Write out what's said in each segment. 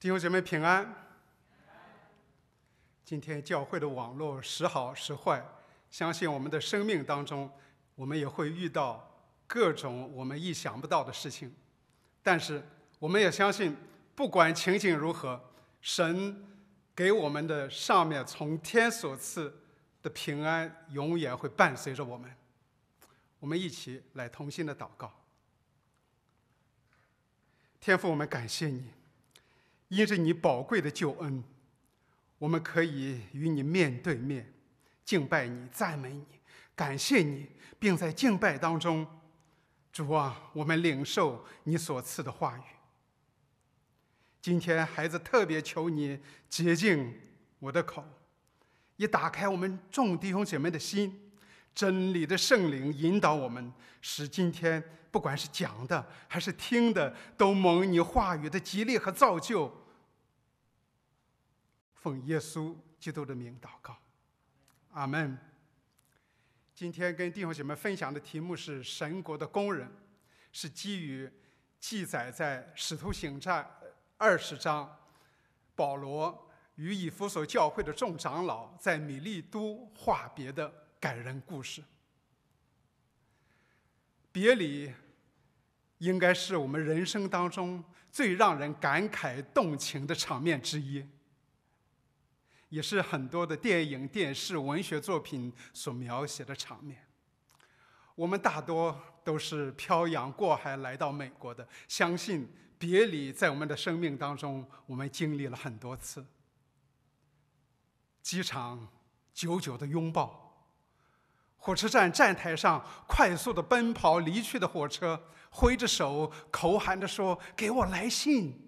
弟兄姐妹平安。今天教会的网络时好时坏，相信我们的生命当中，我们也会遇到各种我们意想不到的事情。但是，我们也相信，不管情景如何，神给我们的上面从天所赐的平安，永远会伴随着我们。我们一起来同心的祷告。天父，我们感谢你，因着你宝贵的救恩，我们可以与你面对面敬拜你、赞美你、感谢你，并在敬拜当中，主啊，我们领受你所赐的话语。今天，孩子特别求你洁净我的口，也打开我们众弟兄姐妹的心。真理的圣灵引导我们，使今天不管是讲的还是听的，都蒙你话语的激励和造就。奉耶稣基督的名祷告，阿门。今天跟弟兄姐妹分享的题目是“神国的工人”，是基于记载在《使徒行传》二十章，保罗与以弗所教会的众长老在米利都话别的。感人故事，别离应该是我们人生当中最让人感慨动情的场面之一，也是很多的电影、电视、文学作品所描写的场面。我们大多都是漂洋过海来到美国的，相信别离在我们的生命当中，我们经历了很多次。机场久久的拥抱。火车站站台上快速的奔跑离去的火车，挥着手口喊着说：“给我来信。”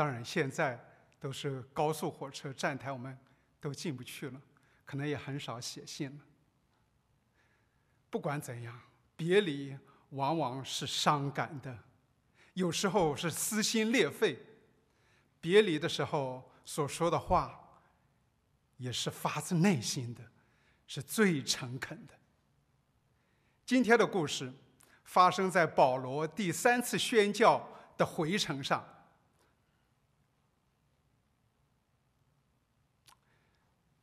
当然，现在都是高速火车站台，我们都进不去了，可能也很少写信了。不管怎样，别离往往是伤感的，有时候是撕心裂肺。别离的时候所说的话。也是发自内心的，是最诚恳的。今天的故事发生在保罗第三次宣教的回程上。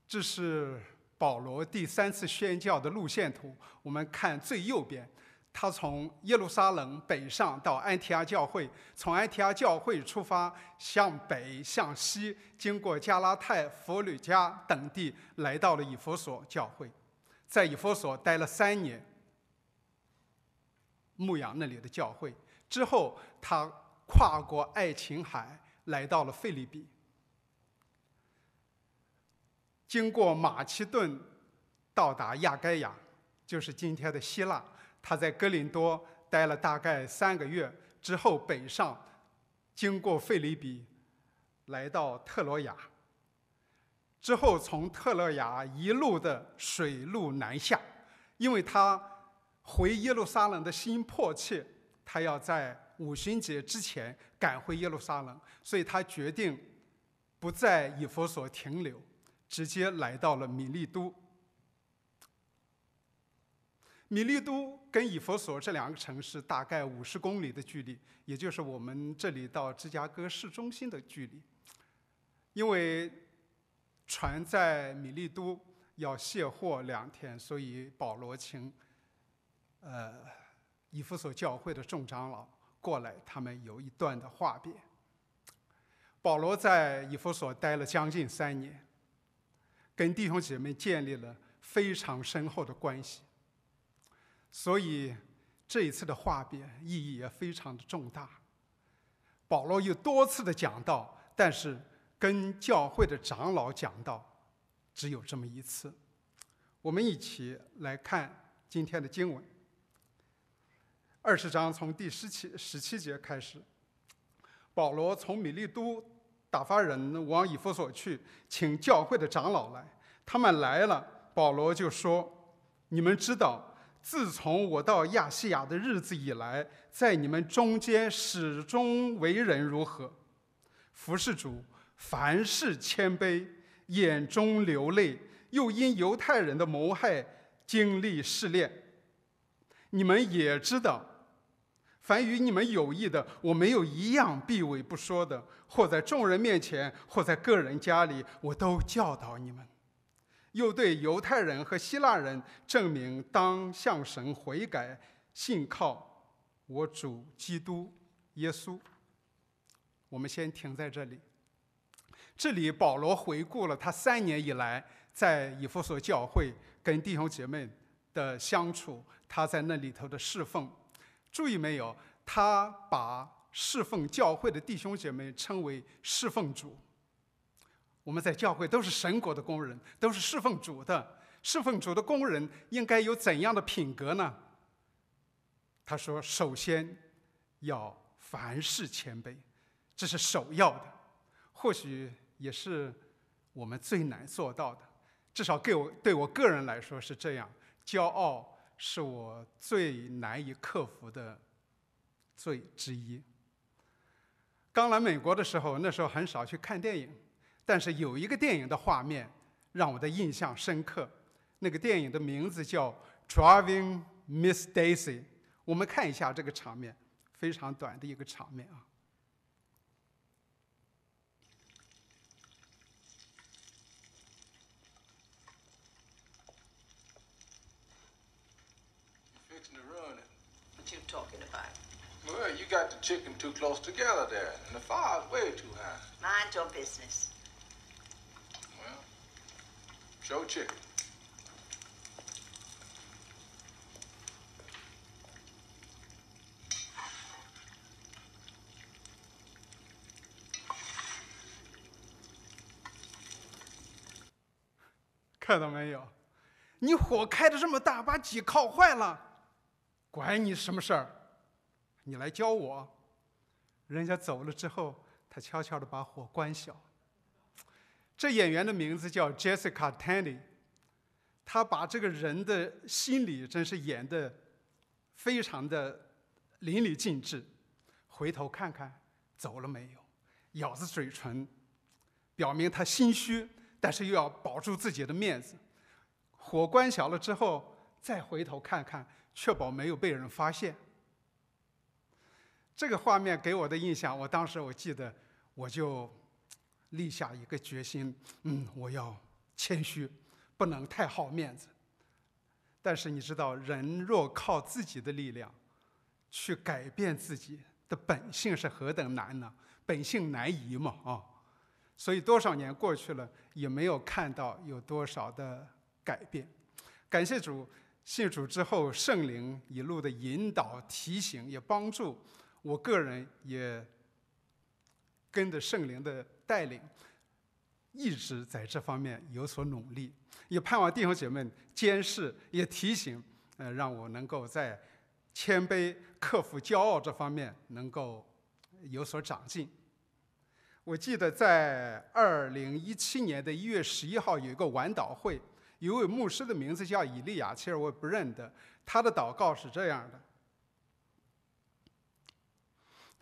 这是保罗第三次宣教的路线图，我们看最右边。他从耶路撒冷北上到安提阿教会，从安提阿教会出发，向北向西，经过加拉太、弗吕加等地，来到了以弗所教会，在以弗所待了三年，牧养那里的教会。之后，他跨过爱琴海，来到了费利比，经过马其顿，到达亚该亚，就是今天的希腊。他在哥林多待了大概三个月之后，北上，经过费里比，来到特罗亚。之后从特罗亚一路的水路南下，因为他回耶路撒冷的心迫切，他要在五旬节之前赶回耶路撒冷，所以他决定不在以弗所停留，直接来到了米利都。米利都跟以弗所这两个城市大概五十公里的距离，也就是我们这里到芝加哥市中心的距离。因为船在米利都要卸货两天，所以保罗请呃以弗所教会的众长老过来，他们有一段的话别。保罗在以弗所待了将近三年，跟弟兄姐妹建立了非常深厚的关系。所以这一次的话别意义也非常的重大。保罗又多次的讲到，但是跟教会的长老讲到只有这么一次。我们一起来看今天的经文，二十章从第十七十七节开始。保罗从米利都打发人往以弗所去，请教会的长老来。他们来了，保罗就说：“你们知道。”自从我到亚细亚的日子以来，在你们中间始终为人如何？服侍主，凡事谦卑，眼中流泪，又因犹太人的谋害经历试炼。你们也知道，凡与你们有益的，我没有一样避讳不说的，或在众人面前，或在个人家里，我都教导你们。又对犹太人和希腊人证明，当向神悔改，信靠我主基督耶稣。我们先停在这里。这里保罗回顾了他三年以来在以弗所教会跟弟兄姐妹的相处，他在那里头的侍奉。注意没有？他把侍奉教会的弟兄姐妹称为侍奉主。我们在教会都是神国的工人，都是侍奉主的。侍奉主的工人应该有怎样的品格呢？他说：首先要凡事谦卑，这是首要的。或许也是我们最难做到的，至少给我对我个人来说是这样。骄傲。是我最难以克服的罪之一。刚来美国的时候，那时候很少去看电影，但是有一个电影的画面让我的印象深刻。那个电影的名字叫《Driving Miss Daisy》。我们看一下这个场面，非常短的一个场面啊。Well, you got the chicken too close together there, and the fire's way too high. Mind your business. Well, show chicken. 看到没有？你火开的这么大，把鸡烤坏了，管你什么事儿？ 你来教我，人家走了之后，他悄悄地把火关小。这演员的名字叫 Jessica Tandy，他把这个人的心理真是演得非常的淋漓尽致。回头看看走了没有，咬着嘴唇，表明他心虚，但是又要保住自己的面子。火关小了之后，再回头看看，确保没有被人发现。这个画面给我的印象，我当时我记得，我就立下一个决心，嗯，我要谦虚，不能太好面子。但是你知道，人若靠自己的力量去改变自己的本性是何等难呢？本性难移嘛，啊！所以多少年过去了，也没有看到有多少的改变。感谢主，信主之后，圣灵一路的引导、提醒，也帮助。我个人也跟着圣灵的带领，一直在这方面有所努力，也盼望弟兄姐妹监视，也提醒，呃，让我能够在谦卑、克服骄傲这方面能够有所长进。我记得在二零一七年的一月十一号有一个晚祷会，有位牧师的名字叫以利亚，其实我不认得，他的祷告是这样的。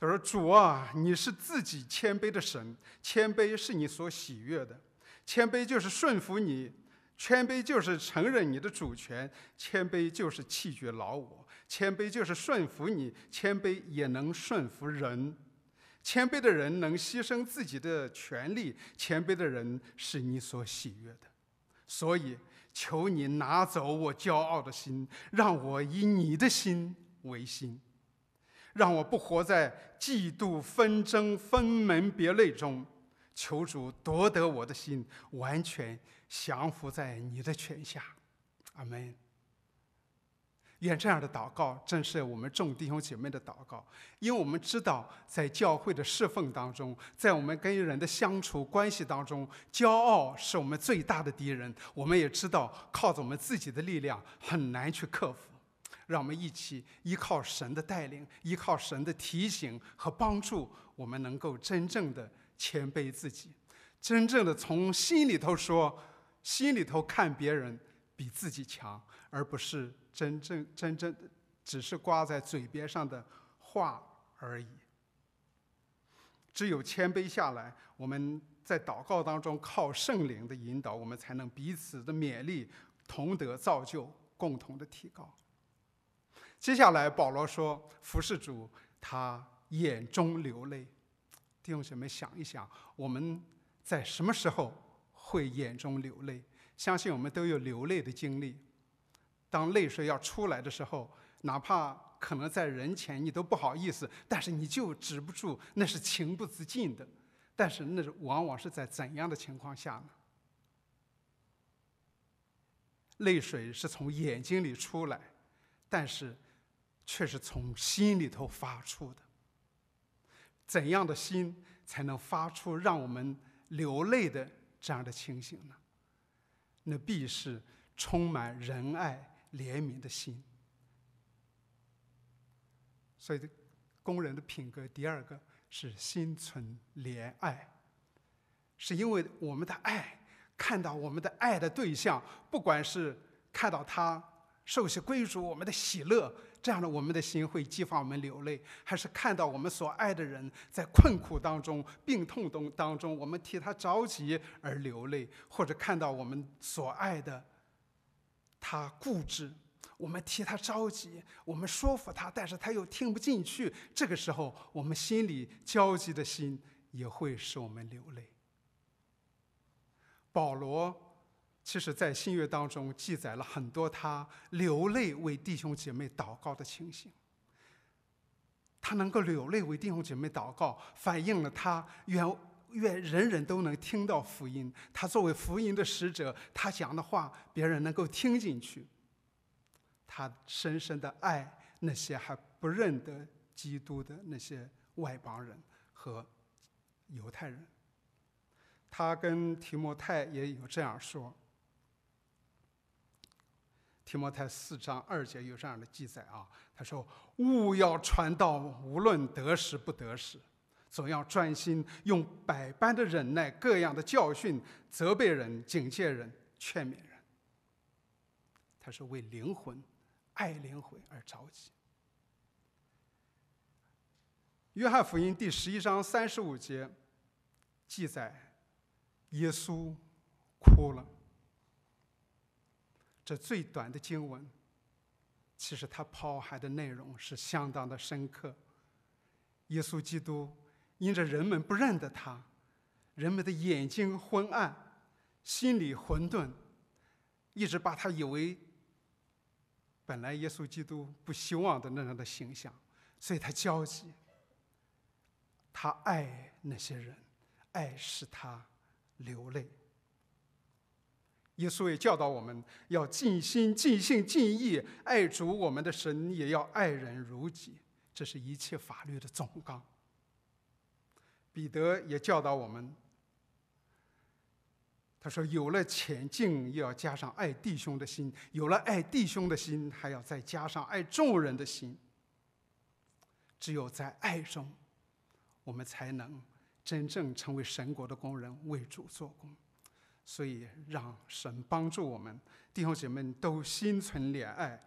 他说：“主啊，你是自己谦卑的神，谦卑是你所喜悦的，谦卑就是顺服你，谦卑就是承认你的主权，谦卑就是弃绝老我，谦卑就是顺服你，谦卑也能顺服人，谦卑的人能牺牲自己的权利，谦卑的人是你所喜悦的，所以求你拿走我骄傲的心，让我以你的心为心。”让我不活在嫉妒、纷争、分门别类中，求主夺得我的心，完全降服在你的权下。阿门。愿这样的祷告正是我们众弟兄姐妹的祷告，因为我们知道，在教会的侍奉当中，在我们跟人的相处关系当中，骄傲是我们最大的敌人。我们也知道，靠着我们自己的力量很难去克服。让我们一起依靠神的带领，依靠神的提醒和帮助，我们能够真正的谦卑自己，真正的从心里头说，心里头看别人比自己强，而不是真正真正只是挂在嘴边上的话而已。只有谦卑下来，我们在祷告当中靠圣灵的引导，我们才能彼此的勉励，同德造就，共同的提高。接下来，保罗说：“服侍主他眼中流泪。弟兄姐妹，想一想，我们在什么时候会眼中流泪？相信我们都有流泪的经历。当泪水要出来的时候，哪怕可能在人前你都不好意思，但是你就止不住，那是情不自禁的。但是那是往往是在怎样的情况下呢？泪水是从眼睛里出来，但是却是从心里头发出的。怎样的心才能发出让我们流泪的这样的情形呢？那必是充满仁爱、怜悯的心。所以，工人的品格第二个是心存怜爱，是因为我们的爱。看到我们的爱的对象，不管是看到他受些归主，我们的喜乐，这样的我们的心会激发我们流泪；还是看到我们所爱的人在困苦当中、病痛中当中，我们替他着急而流泪；或者看到我们所爱的他固执，我们替他着急，我们说服他，但是他又听不进去，这个时候我们心里焦急的心也会使我们流泪。保罗其实，在新约当中记载了很多他流泪为弟兄姐妹祷告的情形。他能够流泪为弟兄姐妹祷告，反映了他愿愿人人都能听到福音。他作为福音的使者，他讲的话别人能够听进去。他深深的爱那些还不认得基督的那些外邦人和犹太人。他跟提摩太也有这样说。提摩太四章二节有这样的记载啊，他说：“勿要传道，无论得时不得时，总要专心，用百般的忍耐，各样的教训，责备人、警戒人、劝勉人。”他是为灵魂、爱灵魂而着急。约翰福音第十一章三十五节记载。耶稣哭了。这最短的经文，其实它包含的内容是相当的深刻。耶稣基督因着人们不认得他，人们的眼睛昏暗，心里混沌，一直把他以为本来耶稣基督不希望的那样的形象，所以他焦急。他爱那些人，爱使他。流泪。耶稣也教导我们要尽心、尽性、尽意爱主我们的神，也要爱人如己，这是一切法律的总纲。彼得也教导我们，他说：“有了前进，又要加上爱弟兄的心；有了爱弟兄的心，还要再加上爱众人的心。只有在爱中，我们才能。”真正成为神国的工人，为主做工，所以让神帮助我们弟兄姐妹都心存怜爱，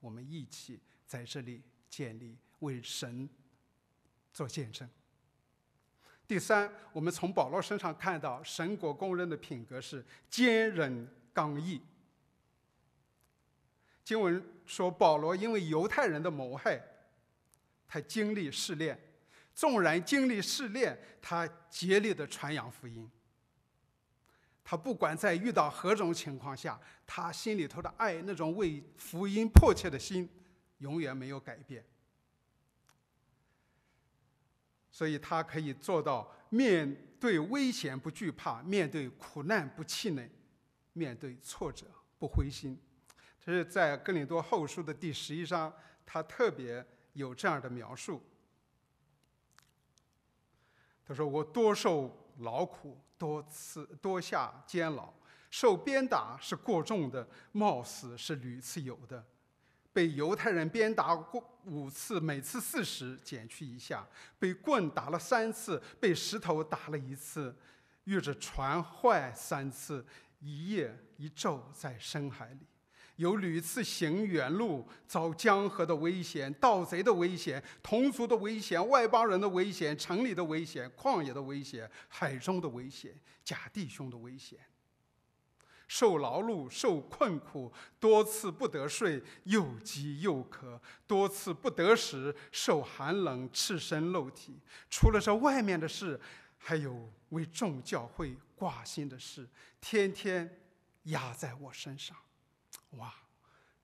我们一起在这里建立，为神做见证。第三，我们从保罗身上看到神国公认的品格是坚忍刚毅。经文说，保罗因为犹太人的谋害，他经历试炼。纵然经历试炼，他竭力的传扬福音。他不管在遇到何种情况下，他心里头的爱，那种为福音迫切的心，永远没有改变。所以他可以做到面对危险不惧怕，面对苦难不气馁，面对挫折不灰心。这是在哥林多后书的第十一章，他特别有这样的描述。他说：“我多受劳苦，多次多下监牢，受鞭打是过重的，冒死是屡次有的。被犹太人鞭打过五次，每次四十，减去一下；被棍打了三次，被石头打了一次，遇着船坏三次，一夜一昼在深海里。”有屡次行远路，遭江河的危险、盗贼的危险、同族的危险、外邦人的危险、城里的危险、旷野的危险、海中的危险、假弟兄的危险。受劳碌，受困苦，多次不得睡，又饥又渴，多次不得食，受寒冷，赤身露体。除了这外面的事，还有为众教会挂心的事，天天压在我身上。哇，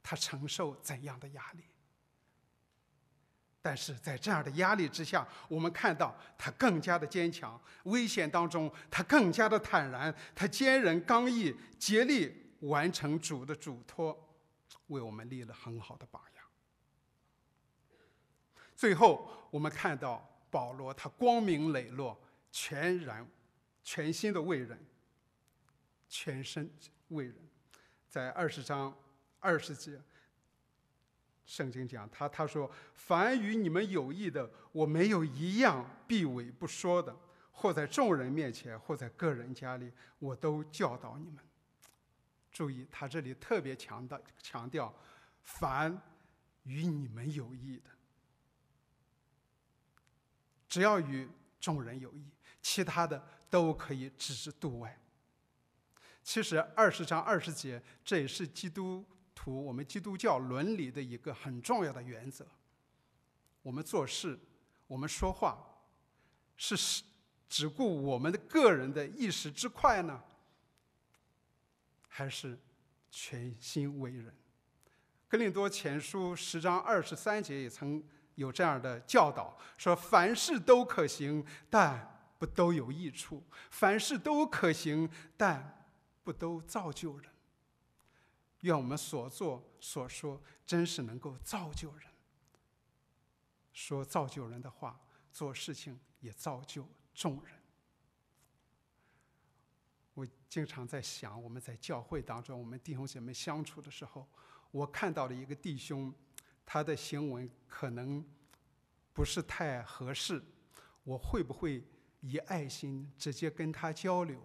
他承受怎样的压力？但是在这样的压力之下，我们看到他更加的坚强。危险当中，他更加的坦然。他坚韧刚毅，竭力完成主的嘱托，为我们立了很好的榜样。最后，我们看到保罗，他光明磊落，全然、全心的为人，全身为人，在二十章二十节。圣经讲他他说：“凡与你们有益的，我没有一样避讳不说的，或在众人面前，或在个人家里，我都教导你们。”注意，他这里特别强调强调，凡与你们有益的，只要与众人有益，其他的都可以置之度外。其实二十章二十节，这也是基督。徒我们基督教伦理的一个很重要的原则：我们做事，我们说话，是只顾我们的个人的一时之快呢，还是全心为人？格林多前书十章二十三节也曾有这样的教导：说凡事都可行，但不都有益处；凡事都可行，但不都造就人。愿我们所做所说，真是能够造就人。说造就人的话，做事情也造就众人。我经常在想，我们在教会当中，我们弟兄姐妹相处的时候，我看到了一个弟兄，他的行为可能不是太合适，我会不会以爱心直接跟他交流？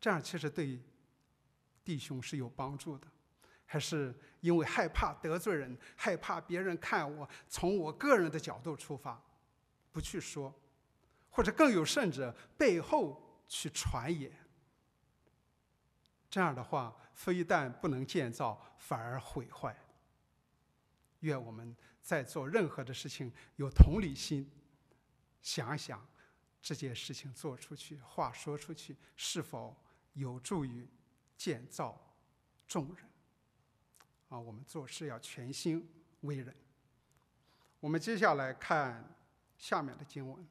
这样其实对弟兄是有帮助的。还是因为害怕得罪人，害怕别人看我，从我个人的角度出发，不去说，或者更有甚者，背后去传言。这样的话，非但不能建造，反而毁坏。愿我们在做任何的事情有同理心，想想这件事情做出去，话说出去，是否有助于建造众人。啊，我们做事要全心为人。我们接下来看下面的经文，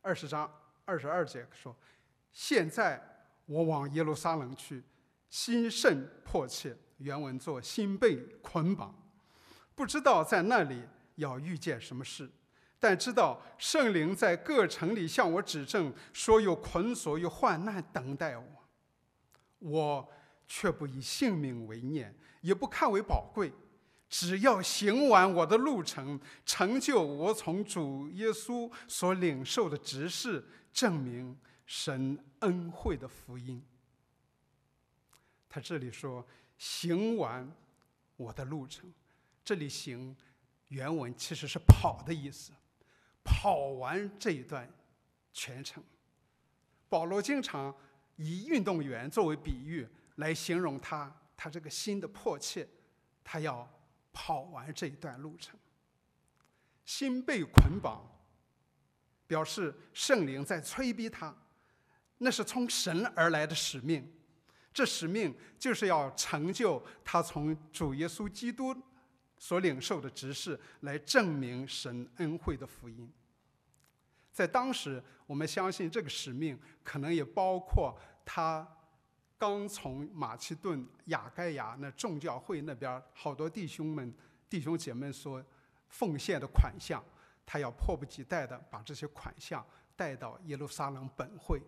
二十章二十二节说：“现在我往耶路撒冷去，心甚迫切。”原文作“心被捆绑”，不知道在那里要遇见什么事，但知道圣灵在各城里向我指证，说有捆锁、有患难等待我。我却不以性命为念，也不看为宝贵，只要行完我的路程，成就我从主耶稣所领受的职事，证明神恩惠的福音。他这里说行完我的路程，这里行原文其实是跑的意思，跑完这一段全程。保罗经常。以运动员作为比喻来形容他，他这个心的迫切，他要跑完这一段路程。心被捆绑，表示圣灵在催逼他，那是从神而来的使命。这使命就是要成就他从主耶稣基督所领受的职事，来证明神恩惠的福音。在当时，我们相信这个使命可能也包括他刚从马其顿雅盖亚那众教会那边好多弟兄们、弟兄姐妹所奉献的款项，他要迫不及待地把这些款项带到耶路撒冷本会。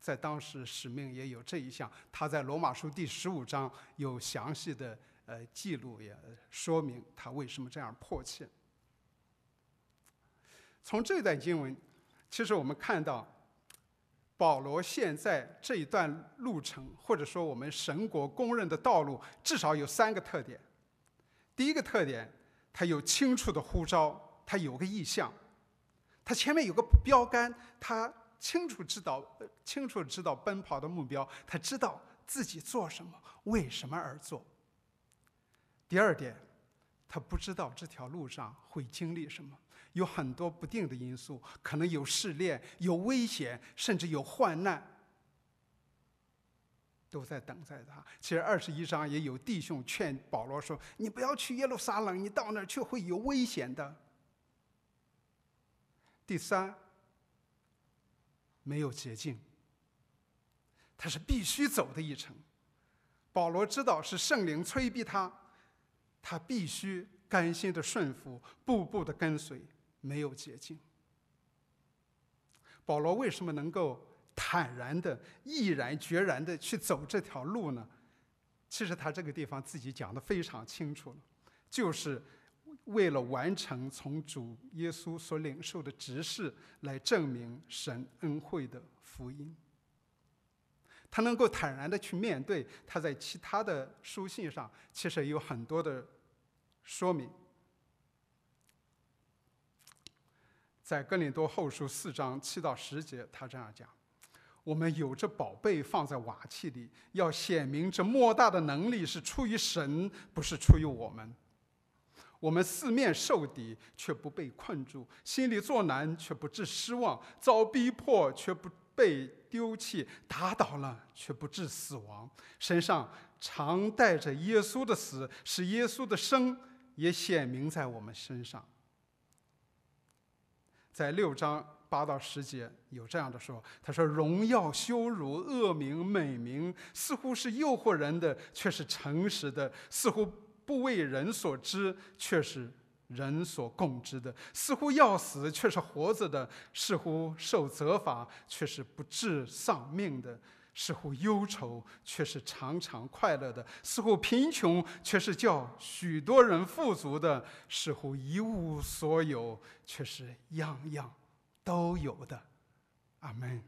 在当时，使命也有这一项。他在罗马书第十五章有详细的呃记录，也说明他为什么这样迫切。从这段经文，其实我们看到，保罗现在这一段路程，或者说我们神国公认的道路，至少有三个特点。第一个特点，他有清楚的呼召，他有个意向，他前面有个标杆，他清楚知道，清楚知道奔跑的目标，他知道自己做什么，为什么而做。第二点，他不知道这条路上会经历什么，有很多不定的因素，可能有试炼、有危险，甚至有患难，都在等待他。其实二十一章也有弟兄劝保罗说：“你不要去耶路撒冷，你到那儿去会有危险的。”第三，没有捷径，他是必须走的一程。保罗知道是圣灵催逼他，他必须甘心的顺服，步步的跟随，没有捷径。保罗为什么能够坦然的、毅然决然的去走这条路呢？其实他这个地方自己讲的非常清楚了，就是为了完成从主耶稣所领受的指示，来证明神恩惠的福音。他能够坦然的去面对，他在其他的书信上其实有很多的说明。在哥林多后书四章七到十节，他这样讲：我们有着宝贝放在瓦器里，要显明这莫大的能力是出于神，不是出于我们。我们四面受敌，却不被困住；心里作难，却不致失望；遭逼迫，却不被丢弃；打倒了，却不致死亡。身上常带着耶稣的死，使耶稣的生也显明在我们身上。在六章八到十节有这样的说：“他说，荣耀、羞辱、恶名、美名，似乎是诱惑人的，却是诚实的；似乎不为人所知，却是人所共知的；似乎要死，却是活着的；似乎受责罚，却是不至丧命的；似乎忧愁，却是常常快乐的；似乎贫穷，却是叫许多人富足的；似乎一无所有，却是样样都有的。阿门。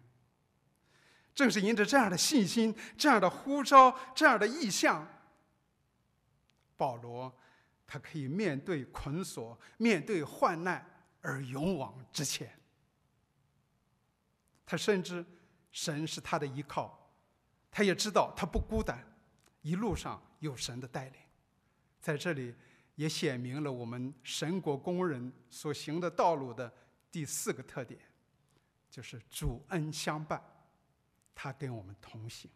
正是因着这样的信心、这样的呼召、这样的意向，保罗他可以面对捆锁、面对患难而勇往直前。他深知神是他的依靠，他也知道他不孤单，一路上有神的带领。在这里也显明了我们神国工人所行的道路的第四个特点，就是主恩相伴，他跟我们同行。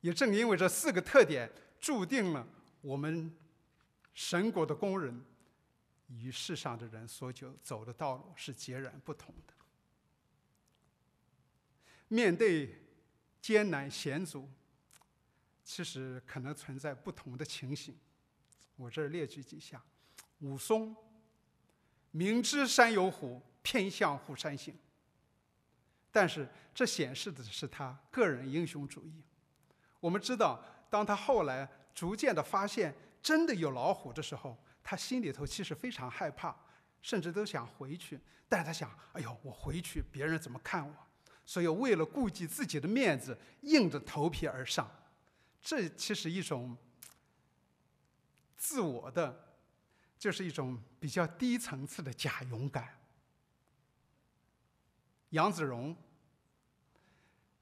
也正因为这四个特点，注定了我们神国的工人与世上的人所走走的道路是截然不同的。面对艰难险阻，其实可能存在不同的情形。我这儿列举几项：武松明知山有虎，偏向虎山行。但是这显示的是他个人英雄主义。我们知道，当他后来逐渐的发现真的有老虎的时候，他心里头其实非常害怕，甚至都想回去。但是他想：哎呦，我回去别人怎么看我？所以为了顾及自己的面子，硬着头皮而上。这其实一种自我的，就是一种比较低层次的假勇敢。杨子荣，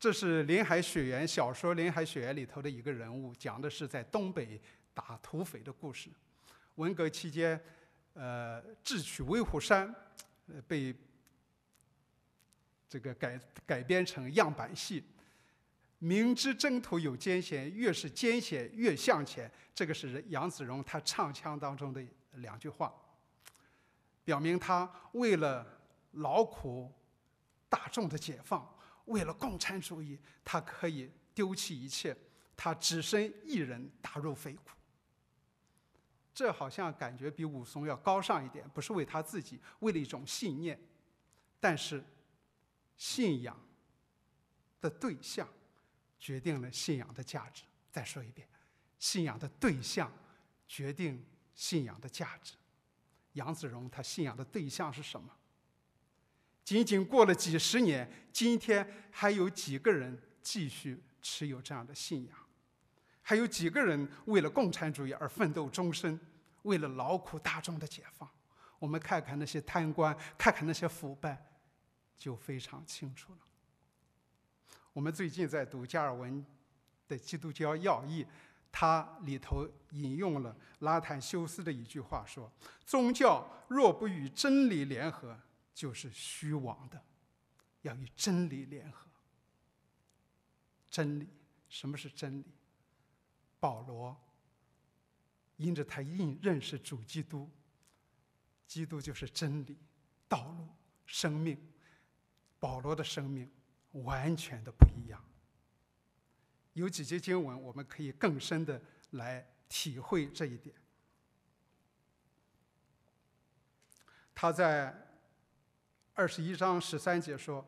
这是《林海雪原》小说《林海雪原》里头的一个人物，讲的是在东北打土匪的故事。文革期间，呃，智取威虎山，呃，被这个改改编成样板戏。明知征途有艰险，越是艰险越向前。这个是杨子荣他唱腔当中的两句话，表明他为了劳苦大众的解放，为了共产主义，他可以丢弃一切，他只身一人打入匪谷。这好像感觉比武松要高尚一点，不是为他自己，为了一种信念。但是，信仰的对象决定了信仰的价值。再说一遍，信仰的对象决定信仰的价值。杨子荣他信仰的对象是什么？仅仅过了几十年，今天还有几个人继续持有这样的信仰？还有几个人为了共产主义而奋斗终身，为了劳苦大众的解放？我们看看那些贪官，看看那些腐败，就非常清楚了。我们最近在读加尔文的《基督教要义》，它里头引用了拉坦修斯的一句话说：“宗教若不与真理联合，就是虚妄的。要与真理联合。真理，什么是真理？保罗因着他认认识主基督，基督就是真理、道路、生命。保罗的生命。”完全的不一样。有几节经文，我们可以更深的来体会这一点。他在二十一章十三节说：“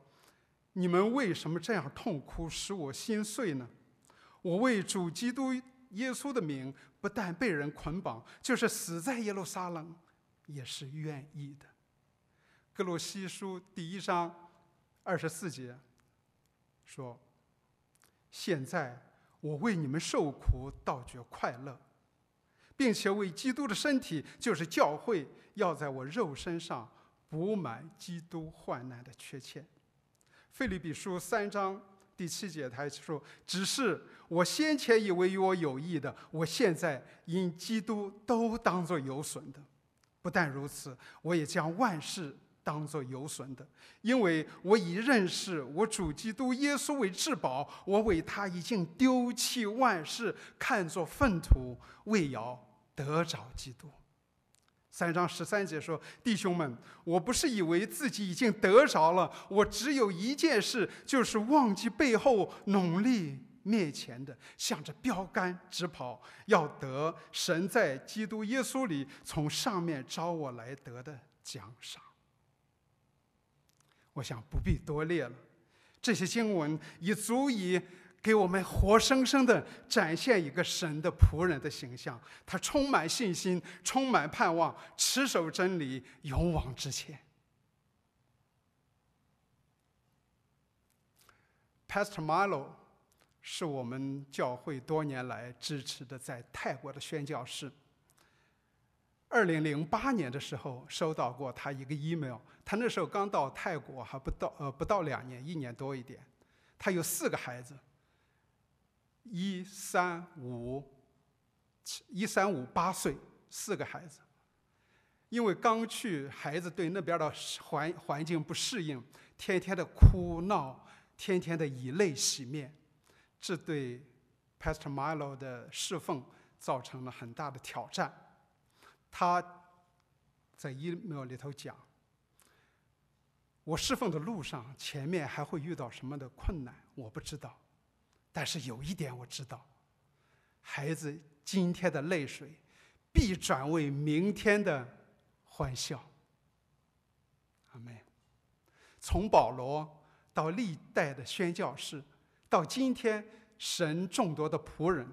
你们为什么这样痛哭，使我心碎呢？我为主基督耶稣的名，不但被人捆绑，就是死在耶路撒冷，也是愿意的。”格罗西书第一章二十四节。说：“现在我为你们受苦，倒觉快乐，并且为基督的身体，就是教会，要在我肉身上补满基督患难的缺欠。”腓立比书三章第七节他说：“只是我先前以为与我有益的，我现在因基督都当作有损的。不但如此，我也将万事。”当做有损的，因为我已认识我主基督耶稣为至宝，我为他已经丢弃万事，看作粪土，为要得着基督。三章十三节说：“弟兄们，我不是以为自己已经得着了，我只有一件事，就是忘记背后，努力面前的，向着标杆直跑，要得神在基督耶稣里从上面招我来得的奖赏。”我想不必多列了，这些经文已足以给我们活生生的展现一个神的仆人的形象。他充满信心，充满盼望，持守真理，勇往直前。Pastor Milo 是我们教会多年来支持的在泰国的宣教士。二零零八年的时候，收到过他一个 email。他那时候刚到泰国，还不到呃不到两年，一年多一点。他有四个孩子，一三五，一三五八岁，四个孩子。因为刚去，孩子对那边的环环境不适应，天天的哭闹，天天的以泪洗面，这对 Pastor Milo 的侍奉造成了很大的挑战。他在 email 里头讲：“我侍奉的路上，前面还会遇到什么的困难，我不知道。但是有一点我知道，孩子今天的泪水，必转为明天的欢笑。”阿门。从保罗到历代的宣教士，到今天神众多的仆人，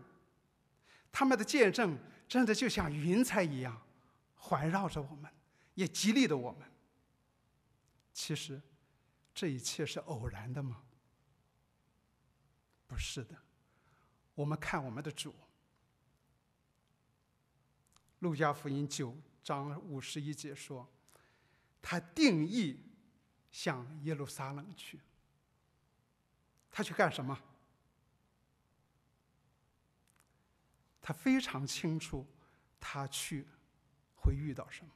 他们的见证真的就像云彩一样。环绕着我们，也激励着我们。其实，这一切是偶然的吗？不是的。我们看我们的主，《路加福音》九章五十一节说：“他定义向耶路撒冷去。他去干什么？他非常清楚，他去。”会遇到什么？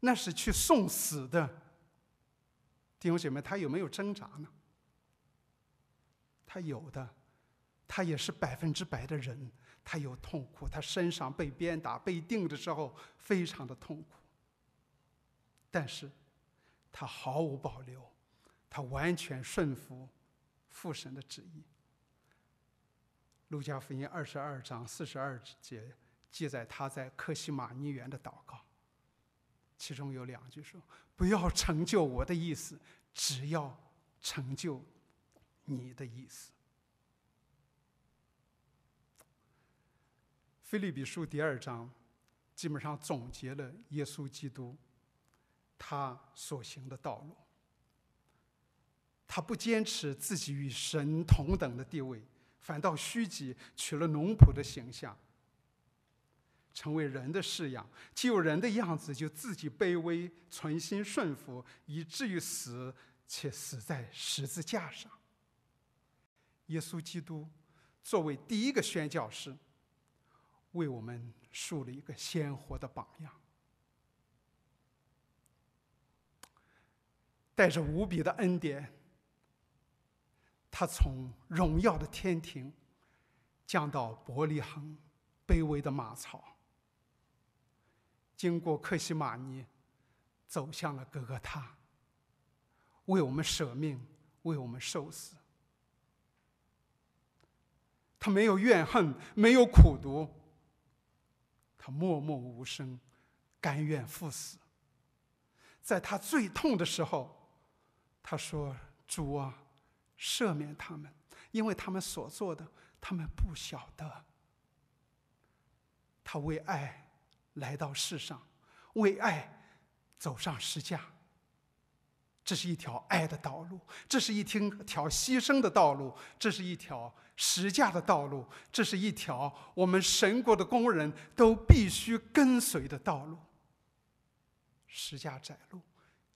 那是去送死的弟兄姐妹，他有没有挣扎呢？他有的，他也是百分之百的人，他有痛苦，他身上被鞭打、被钉的时候非常的痛苦，但是他毫无保留，他完全顺服父神的旨意。路加福音二十二章四十二节。记载他在克西马尼园的祷告，其中有两句说：“不要成就我的意思，只要成就你的意思。”菲律比书第二章基本上总结了耶稣基督他所行的道路。他不坚持自己与神同等的地位，反倒虚己，取了奴仆的形象。成为人的式样，既有人的样子，就自己卑微，存心顺服，以至于死，且死在十字架上。耶稣基督作为第一个宣教师，为我们树立一个鲜活的榜样，带着无比的恩典，他从荣耀的天庭降到伯利恒卑微的马槽，经过克西马尼，走向了哥哥他，为我们舍命，为我们受死。他没有怨恨，没有苦读，他默默无声，甘愿赴死。在他最痛的时候，他说：“主啊，赦免他们，因为他们所做的，他们不晓得。”他为爱来到世上，为爱走上十架。这是一条爱的道路，这是一条条牺牲的道路，这是一条实价的道路，这是一条我们神国的工人都必须跟随的道路。实价窄路，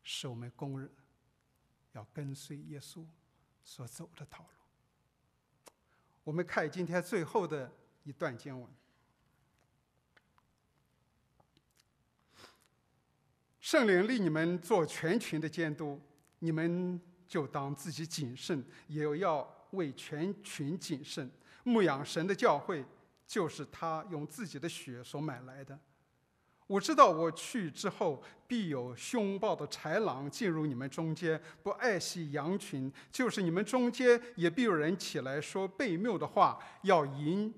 是我们工人要跟随耶稣所走的道路。我们看今天最后的一段经文。圣灵立你们做全群的监督，你们就当自己谨慎，也要为全群谨慎。牧养神的教会，就是他用自己的血所买来的。我知道我去之后，必有凶暴的豺狼进入你们中间，不爱惜羊群；就是你们中间也必有人起来说悖谬的话，要引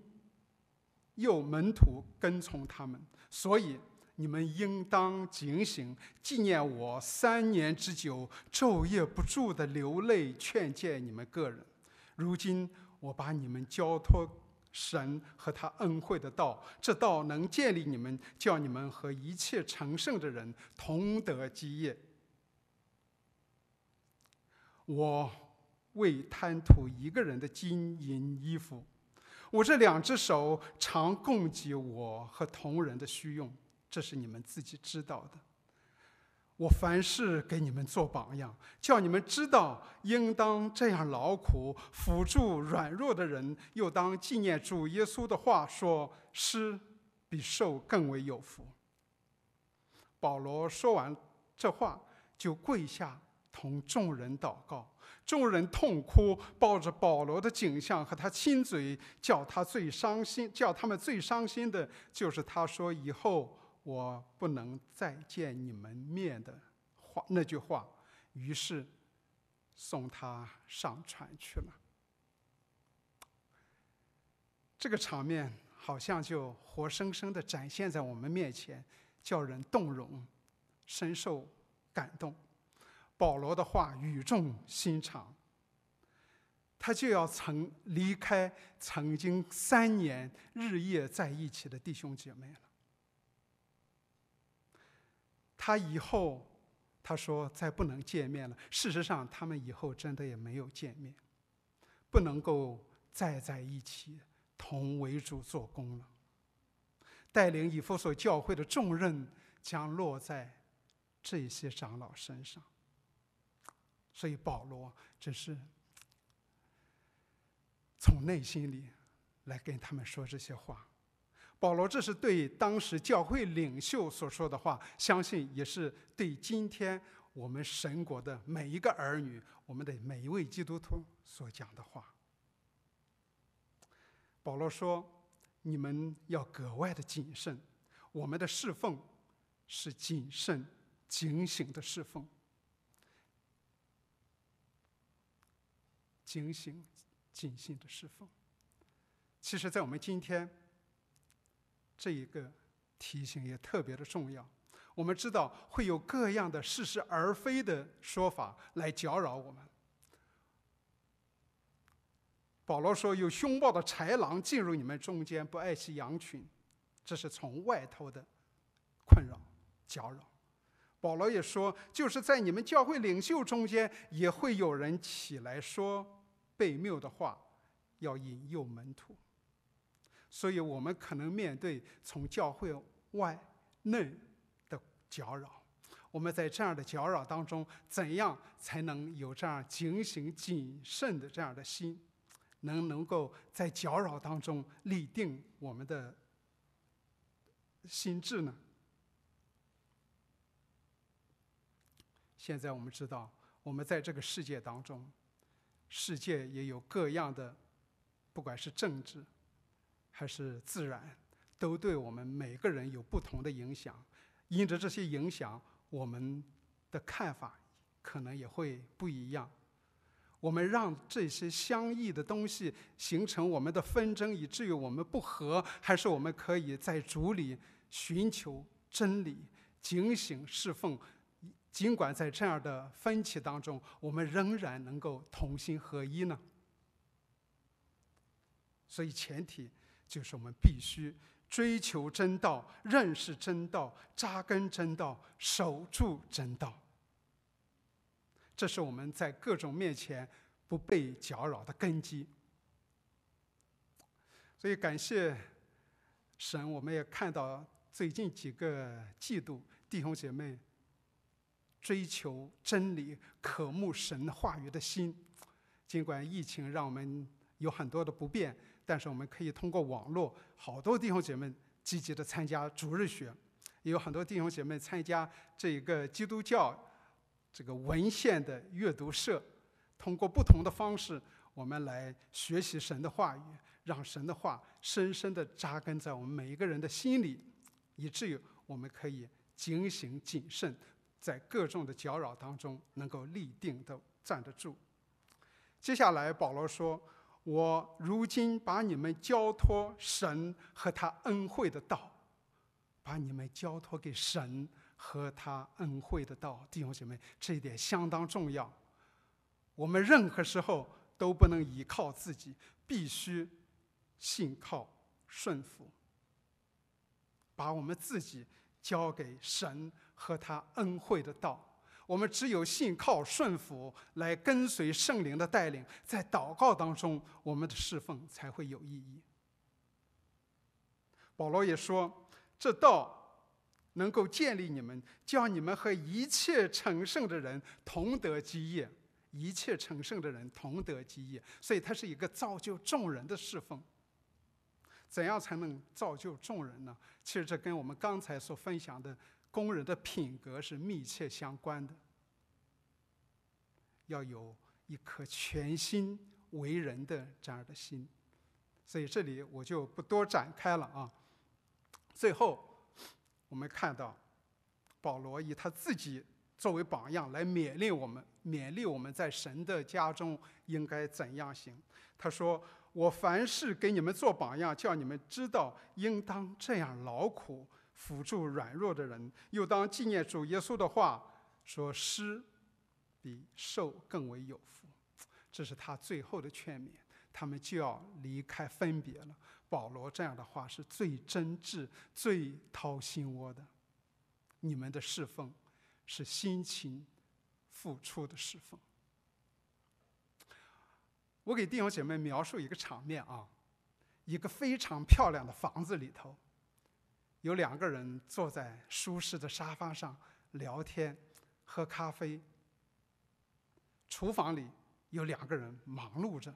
诱门徒跟从他们。所以。你们应当警醒，纪念我三年之久，昼夜不住的流泪劝诫你们个人。如今我把你们交托神和他恩惠的道，这道能建立你们，叫你们和一切成圣的人同得基业。我为贪图一个人的金银衣服，我这两只手常供给我和同人的需用。这是你们自己知道的。我凡事给你们做榜样，叫你们知道应当这样劳苦，辅助软弱的人，又当纪念主耶稣的话说：“施比受更为有福。”保罗说完这话，就跪下同众人祷告。众人痛哭，抱着保罗的景象和他亲嘴，叫他最伤心，叫他们最伤心的就是他说以后。我不能再见你们面的话，那句话，于是送他上船去了。这个场面好像就活生生的展现在我们面前，叫人动容，深受感动。保罗的话语重心长，他就要曾离开曾经三年日夜在一起的弟兄姐妹了。他以后，他说再不能见面了。事实上，他们以后真的也没有见面，不能够再在一起同为主做工了。带领以弗所教会的重任将落在这些长老身上。所以保罗只是从内心里来跟他们说这些话。保罗这是对当时教会领袖所说的话，相信也是对今天我们神国的每一个儿女，我们的每一位基督徒所讲的话。保罗说：“你们要格外的谨慎，我们的侍奉是谨慎、警醒的侍奉，警醒、谨慎的侍奉。其实，在我们今天。”这一个提醒也特别的重要。我们知道会有各样的似是而非的说法来搅扰我们。保罗说：“有凶暴的豺狼进入你们中间，不爱惜羊群，这是从外头的困扰、搅扰。”保罗也说：“就是在你们教会领袖中间，也会有人起来说悖谬的话，要引诱门徒。”所以我们可能面对从教会外内的搅扰，我们在这样的搅扰当中，怎样才能有这样警醒谨慎的这样的心，能能够在搅扰当中立定我们的心智呢？现在我们知道，我们在这个世界当中，世界也有各样的，不管是政治还是自然，都对我们每个人有不同的影响。因着这些影响，我们的看法可能也会不一样。我们让这些相异的东西形成我们的纷争，以至于我们不和，还是我们可以在主里寻求真理、警醒侍奉？尽管在这样的分歧当中，我们仍然能够同心合一呢？所以前提就是我们必须。追求真道，认识真道，扎根真道，守住真道。这是我们在各种面前不被搅扰的根基。所以感谢神，我们也看到最近几个季度弟兄姐妹追求真理、渴慕神话语的心。尽管疫情让我们有很多的不便。但是我们可以通过网络，好多弟兄姐妹积极的参加主日学，也有很多弟兄姐妹参加这个基督教这个文献的阅读社。通过不同的方式，我们来学习神的话语，让神的话深深的扎根在我们每一个人的心里，以至于我们可以警醒谨慎，在各种的搅扰当中能够立定的站得住。接下来保罗说。我如今把你们交托神和他恩惠的道，把你们交托给神和他恩惠的道，弟兄姐妹，这一点相当重要。我们任何时候都不能依靠自己，必须信靠顺服，把我们自己交给神和他恩惠的道。我们只有信靠顺服，来跟随圣灵的带领，在祷告当中，我们的侍奉才会有意义。保罗也说：“这道能够建立你们，叫你们和一切成圣的人同得基业，一切成圣的人同得基业。”所以，它是一个造就众人的侍奉。怎样才能造就众人呢？其实，这跟我们刚才所分享的。工人的品格是密切相关的，要有一颗全心为人的这样的心，所以这里我就不多展开了啊。最后，我们看到保罗以他自己作为榜样来勉励我们，勉励我们在神的家中应该怎样行。他说：“我凡事给你们做榜样，叫你们知道应当这样劳苦。”辅助软弱的人，又当纪念主耶稣的话说：“施比受更为有福。”这是他最后的劝勉。他们就要离开分别了。保罗这样的话是最真挚、最掏心窝的。你们的侍奉是辛勤付出的侍奉。我给弟兄姐妹描述一个场面啊，一个非常漂亮的房子里头。有两个人坐在舒适的沙发上聊天、喝咖啡。厨房里有两个人忙碌着，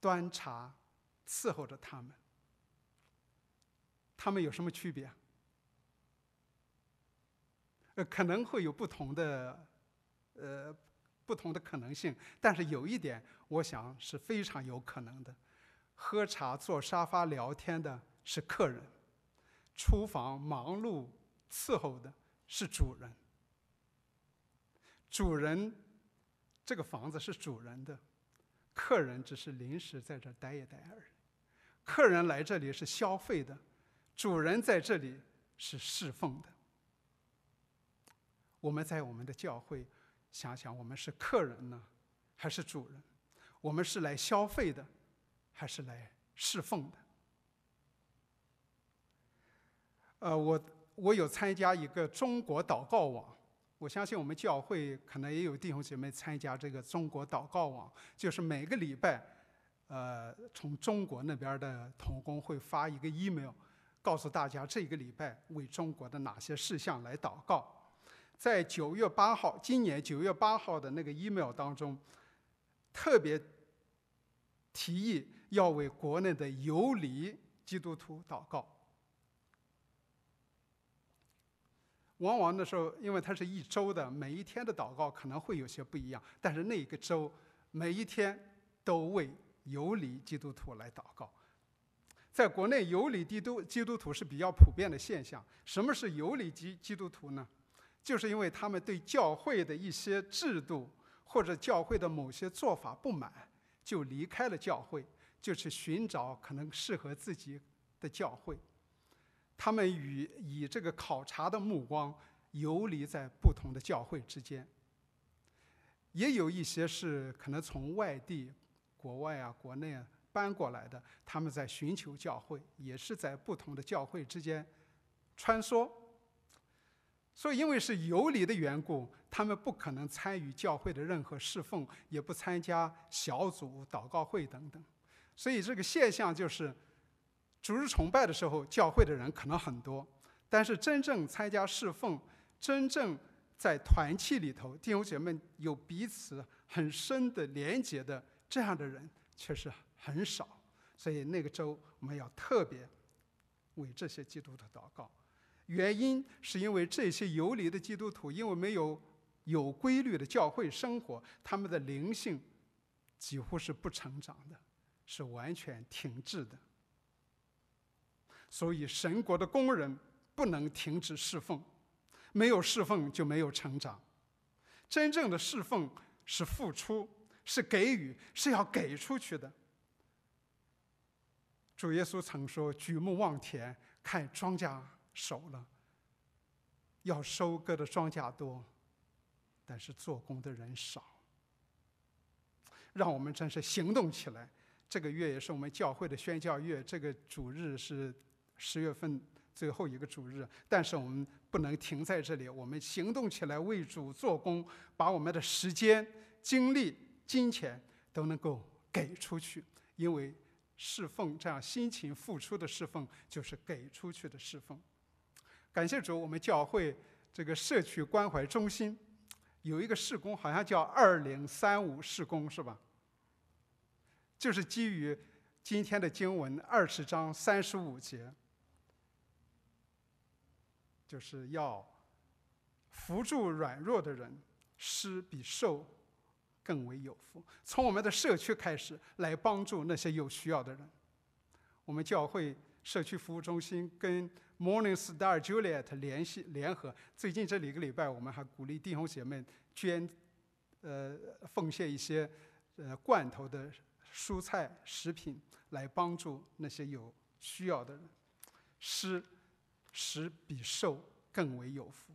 端茶伺候着他们。他们有什么区别？呃，可能会有不同的，呃，不同的可能性。但是有一点，我想是非常有可能的：喝茶、坐沙发聊天的是客人。厨房忙碌伺候的是主人，主人这个房子是主人的，客人只是临时在这待一待而已。客人来这里是消费的，主人在这里是侍奉的。我们在我们的教会想想，我们是客人呢，还是主人？我们是来消费的，还是来侍奉的？呃，我我有参加一个中国祷告网，我相信我们教会可能也有弟兄姐妹参加这个中国祷告网，就是每个礼拜，呃，从中国那边的同工会发一个 email，告诉大家这个礼拜为中国的哪些事项来祷告。在九月八号，今年九月八号的那个 email 当中，特别提议要为国内的游离基督徒祷告。往往那时候，因为它是一周的，每一天的祷告可能会有些不一样，但是那个周每一天都为游离基督徒来祷告。在国内，游离基督基督徒是比较普遍的现象。什么是游离基基督徒呢？就是因为他们对教会的一些制度或者教会的某些做法不满，就离开了教会，就去寻找可能适合自己的教会。他们与以这个考察的目光游离在不同的教会之间，也有一些是可能从外地、国外啊、国内啊搬过来的，他们在寻求教会，也是在不同的教会之间穿梭。所以，因为是游离的缘故，他们不可能参与教会的任何侍奉，也不参加小组、祷告会等等。所以，这个现象就是。主日崇拜的时候，教会的人可能很多，但是真正参加侍奉、真正在团契里头，弟兄姐妹有彼此很深的连结的这样的人却是很少。所以那个周我们要特别为这些基督徒祷告。原因是因为这些游离的基督徒，因为没有有规律的教会生活，他们的灵性几乎是不成长的，是完全停滞的。所以，神国的工人不能停止侍奉，没有侍奉就没有成长。真正的侍奉是付出，是给予，是要给出去的。主耶稣曾说：“举目望田，看庄稼熟了，要收割的庄稼多，但是做工的人少。”让我们真是行动起来。这个月也是我们教会的宣教月，这个主日是。十月份最后一个主日，但是我们不能停在这里，我们行动起来为主做工，把我们的时间、精力、金钱都能够给出去。因为侍奉这样辛勤付出的侍奉，就是给出去的侍奉。感谢主，我们教会这个社区关怀中心有一个事工，好像叫“二零三五事工”，是吧？就是基于今天的经文二十章三十五节。就是要扶助软弱的人，施比受更为有福。从我们的社区开始，来帮助那些有需要的人。我们教会社区服务中心跟 Morning Star Juliet 联系联合，最近这几个礼拜，我们还鼓励弟兄姐妹捐，呃，奉献一些呃罐头的蔬菜食品，来帮助那些有需要的人。施。使比受更为有福，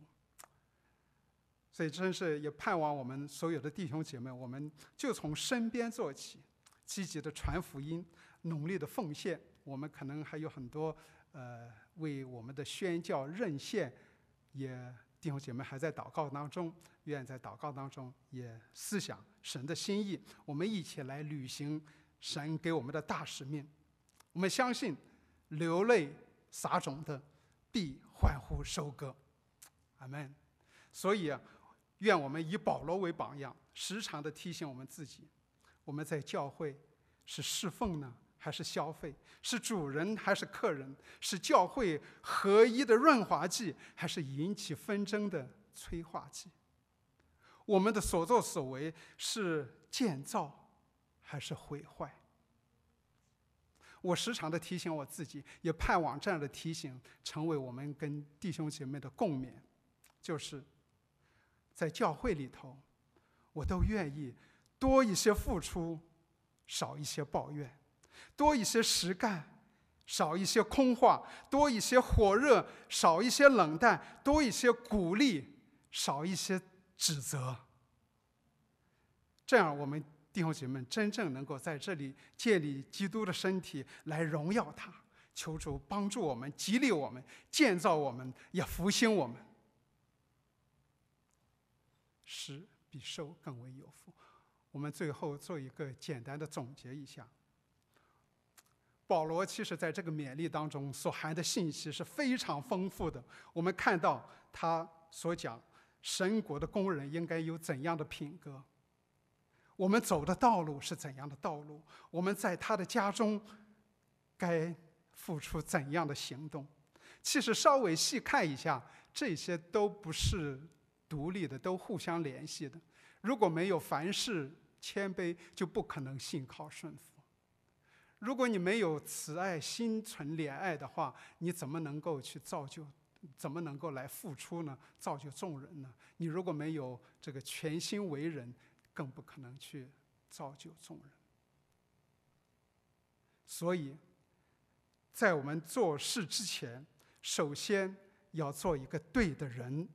所以真是也盼望我们所有的弟兄姐妹，我们就从身边做起，积极的传福音，努力的奉献。我们可能还有很多呃，为我们的宣教任献，也弟兄姐妹还在祷告当中，愿在祷告当中也思想神的心意，我们一起来履行神给我们的大使命。我们相信流泪撒种的。必欢呼收割，阿门。所以啊，愿我们以保罗为榜样，时常的提醒我们自己：我们在教会是侍奉呢，还是消费？是主人还是客人？是教会合一的润滑剂，还是引起纷争的催化剂？我们的所作所为是建造还是毁坏？我时常的提醒我自己，也盼望这样的提醒成为我们跟弟兄姐妹的共勉，就是在教会里头，我都愿意多一些付出，少一些抱怨；多一些实干，少一些空话；多一些火热，少一些冷淡；多一些鼓励，少一些指责。这样我们。弟兄姐妹，真正能够在这里建立基督的身体，来荣耀他，求主帮助我们，激励我们，建造我们，也复兴我们，施比受更为有福。我们最后做一个简单的总结一下。保罗其实在这个勉励当中所含的信息是非常丰富的。我们看到他所讲，神国的工人应该有怎样的品格？我们走的道路是怎样的道路？我们在他的家中该付出怎样的行动？其实稍微细看一下，这些都不是独立的，都互相联系的。如果没有凡事谦卑，就不可能信靠顺服。如果你没有慈爱、心存怜爱的话，你怎么能够去造就？怎么能够来付出呢？造就众人呢？你如果没有这个全心为人，更不可能去造就众人。所以，在我们做事之前，首先要做一个对的人。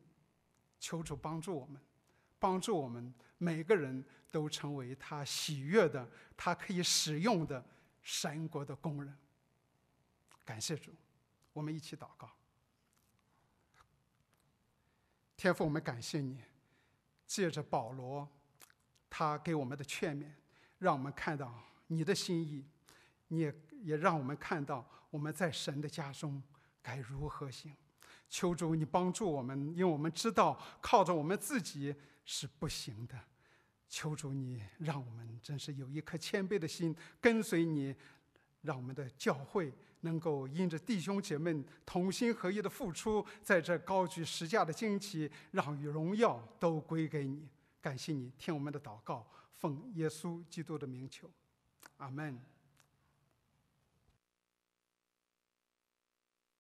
求主帮助我们，帮助我们每个人都成为他喜悦的、他可以使用的神国的工人。感谢主，我们一起祷告。天父，我们感谢你，借着保罗，他给我们的劝勉，让我们看到你的心意，你也也让我们看到我们在神的家中该如何行。求主你帮助我们，因为我们知道靠着我们自己是不行的。求主你让我们真是有一颗谦卑的心，跟随你，让我们的教会。能够因着弟兄姐妹同心合一的付出，在这高举十架的旌旗，让与荣耀都归给你。感谢你听我们的祷告，奉耶稣基督的名求，阿门。